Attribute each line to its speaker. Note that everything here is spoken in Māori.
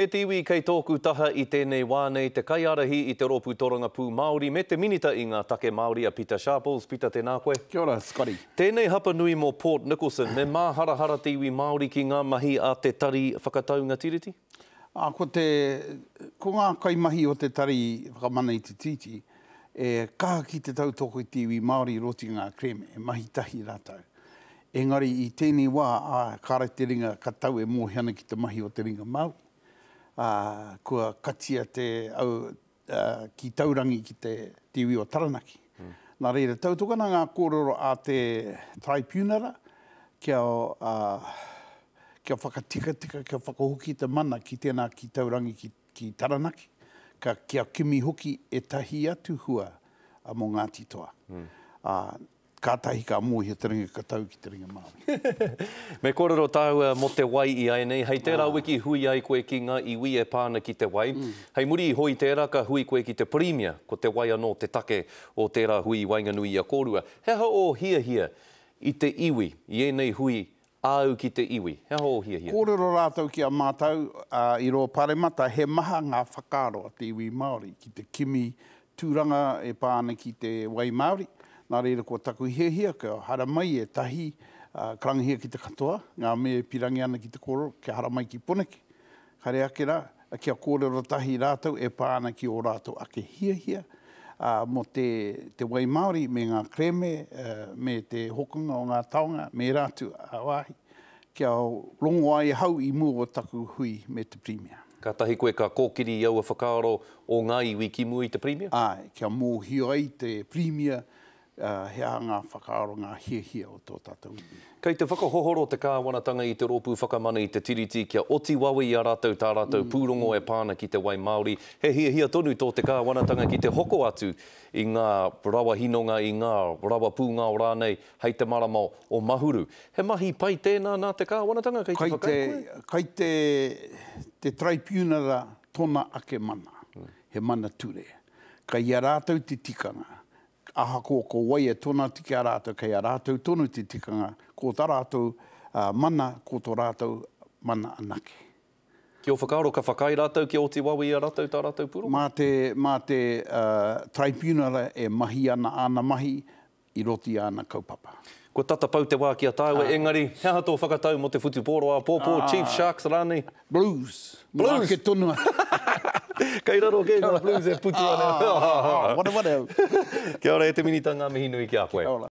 Speaker 1: E te iwi, kei tōku taha i tēnei wā nei te kaiārahi i te Rōpū Tōrangapū Māori me te Minita i ngā Take Māori a Pita Sharples. Pita, tēnā koe.
Speaker 2: Kia ora, Scotty.
Speaker 1: Tēnei hapa nui mō Port Nicholson, me māharahara te iwi Māori ki ngā mahi a te Tari Whakataunga Tiriti?
Speaker 2: Ā, ko te, ko ngā kaimahi o te Tari Whakamanati Tiriti e kaha ki te tautoko i te iwi Māori i roto i ngā kerēme, he mahi tahi rātou. Engari i tēnei wā, ā, kāre te ringa ka tau e Mohi ana ki te mahi o te ringa Māori, ā, kua katia te au ki taurangi ki te iwi o Taranaki. Nā reira, tautoko ana ngā kōrero a te Taraipiunara kia, ā, kia whakatikatika, kia whakahoki te mana ki tēnā ki taurangi ki, ki Taranaki, ka, kia kimi hoki ētahi atu hua mō Ngāti Toa. Ā, Kātahi ka mōhio te ringa katau ki te ringa Māori.
Speaker 1: Me kōrero tāua mō te wai i āianei. Hei tērā wiki hui ai koe ki ngā iwi e pā ana ki te wai. Hei muri iho i tērā ka hui koe ki te Pirimia, ko te wai anō te take o tērā hui i waenganui i a kōrua. He aha ō hiahia i te iwi i ēnei hui Āu ki te iwi. He aha ō hiahia?
Speaker 2: Kōrero rātou ki a mātou i rō paremata he maha ngā whakaaro a te iwi Māori ki te kimi tūranga e pā ana ki te wai Māori. Nā reira ko taku hiahia kia haramai ētahi, karangahia ki te katoa, ngā mea e pirangi ana ki te kōrero kia haramai ki Poneke. Haere ake rā, kia kōrero tahi rātou e pā ana ki ō rātou ake hiahia mō te te wai māori me ngā kerēme me te hokonga o ngā taonga me ērā atu wāhi, kia rongo ai ahau i mua o taku hui me te
Speaker 1: Pirimia. Kātahi koe ka kōkiri i aua whakaaro o ngā iwi ki mua i te Pirimia?
Speaker 2: Āe, kia mōhio ai te Pirimia He aha ngā whakaaro, ngā hiahia o tō tātou iwi?
Speaker 1: Kei te whakahohoro te Kāwanatanga i te Rōpū Whakamana i te Tiriti kia oti wawe i a rātou tā rātou pūrongo e pā ana ki te wai māori. He hiahia tonu tō te Kāwanatanga ki te hoko atu i ngā rawa hinonga, i ngā rawa pūngao rānei hei te marama o Mahuru. He mahi pai tēnā nā te Kāwanatanga kei te whakaae koe?
Speaker 2: Kai te Taraipiunara tōna ake mana, he mana ture. Kai a rātou te tikanga, ahakoa ko wai e tonati ki a rātou kei a rātou tonu te tikanga, ko tā rātou mana ko tō rātou mana anake.
Speaker 1: Ki ō whakaaro ka whakaae rātou kia oti wawe i a rātou tā rātou pūrongo?
Speaker 2: Mā te, mā te Tribunal e mahi ana āna mahi i roto i āna kaupapa.
Speaker 1: Kua tata pau te wā ki a tāua engari, he aha tō whakatau mō te whutupōro āpōpō, chief sharks rānei?
Speaker 2: Blues! Mā ake tonu a.
Speaker 1: Kei raro kē ngā blues e putu
Speaker 2: ana. Wareware au.
Speaker 1: Kia ora e te Minita, ngā mihi nui ki a koe. Kia ora.